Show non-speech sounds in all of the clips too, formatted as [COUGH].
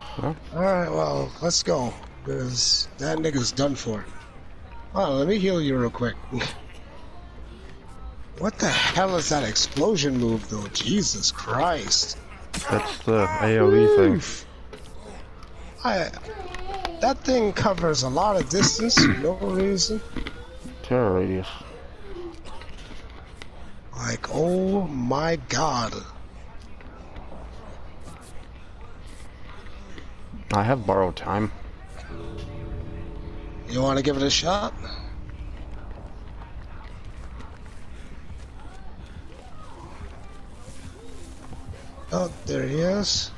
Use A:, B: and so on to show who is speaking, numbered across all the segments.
A: Huh?
B: Alright, well, let's go. Because that nigga's done for. Oh, let me heal you real quick. [LAUGHS] What the hell is that explosion move, though? Jesus Christ.
A: That's the AoE thing.
B: I, that thing covers a lot of distance for no reason.
A: Terror radius.
B: Like, oh my god.
A: I have borrowed time.
B: You want to give it a shot? Oh, there he is.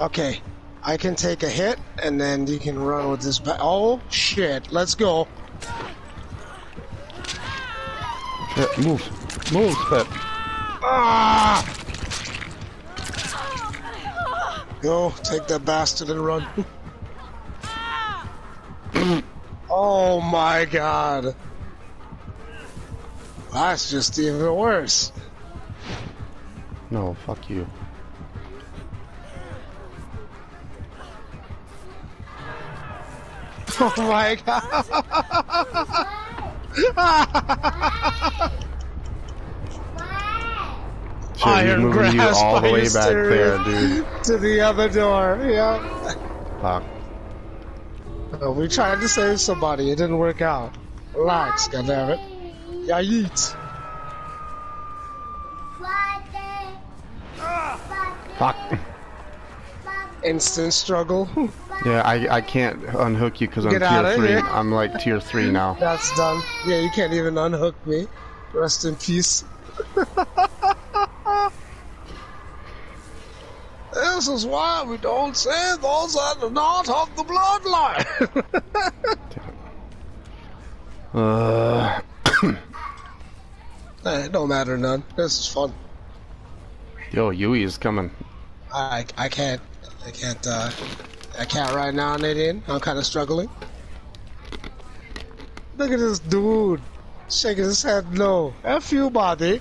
B: Okay, I can take a hit, and then you can run with this. Oh, shit, let's go.
A: Shit, move. Move, Spit.
B: Ah! Go, take that bastard and run. [LAUGHS] oh my god. That's just even worse.
A: No, fuck you.
B: Oh my god.
A: Shit, he's
B: Iron
A: moving you all the way back there, dude. [LAUGHS]
B: to the other door, yeah.
A: Fuck.
B: Oh, we tried to save somebody, it didn't work out. Relax, goddammit. Yeah, yeet.
A: Fuck.
B: Instant struggle. [LAUGHS]
A: Yeah, I I can't unhook you because I'm tier three.
B: here.
A: I'm like tier three now. [LAUGHS]
B: That's done. Yeah, you can't even unhook me. Rest in peace. [LAUGHS] this is why we don't say those are not of the bloodline. [LAUGHS]
A: Uh,
B: Eh, it don't matter none. This is fun.
A: yo, Yui is coming.
B: I I can't I can't uh I can't right now, Nadine. I'm kind of struggling. Look at this dude shaking his head no. F you, body.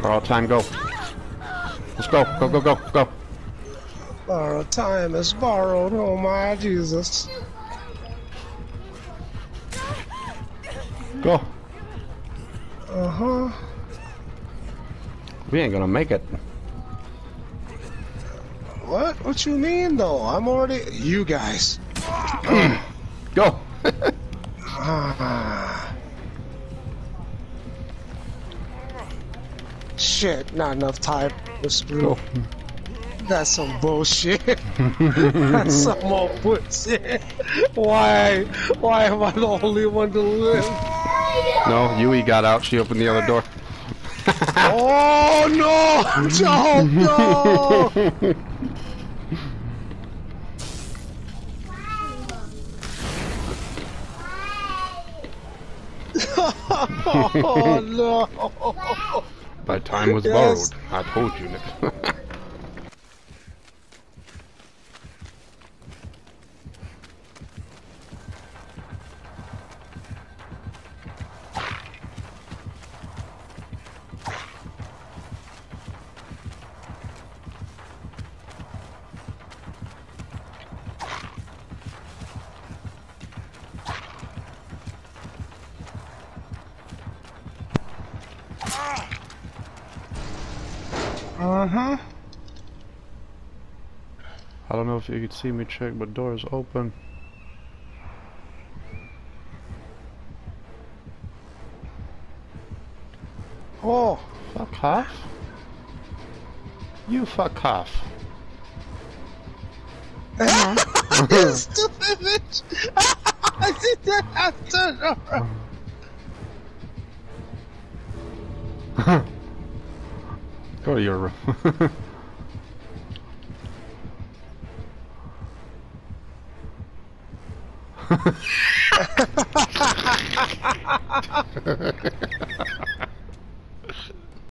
A: Borrow time, go. Let's go, go, go, go, go.
B: Borrowed time is borrowed. Oh my Jesus.
A: Go.
B: Uh huh.
A: We ain't gonna make it.
B: What? What you mean though? I'm already. You guys. [CLEARS THROAT]
A: Go. [LAUGHS]
B: Shit, not enough time. We're screwed.
A: Go.
B: That's some bullshit. [LAUGHS] That's some more bullshit. Why? Why am I the only one to live?
A: No, Yui got out. She opened the other door.
B: Oh no! Don't no! [LAUGHS] oh no!
A: My time was
B: Yes.
A: borrowed. I told you, [LAUGHS] Nick.
B: Uh huh.
A: I don't know if you could see me check, but door is open.
B: Oh,
A: Fuck off. You fuck off. [LAUGHS]
B: you stupid bitch! [LAUGHS] I did that after. [LAUGHS]
A: Go to your room. [LAUGHS] [LAUGHS]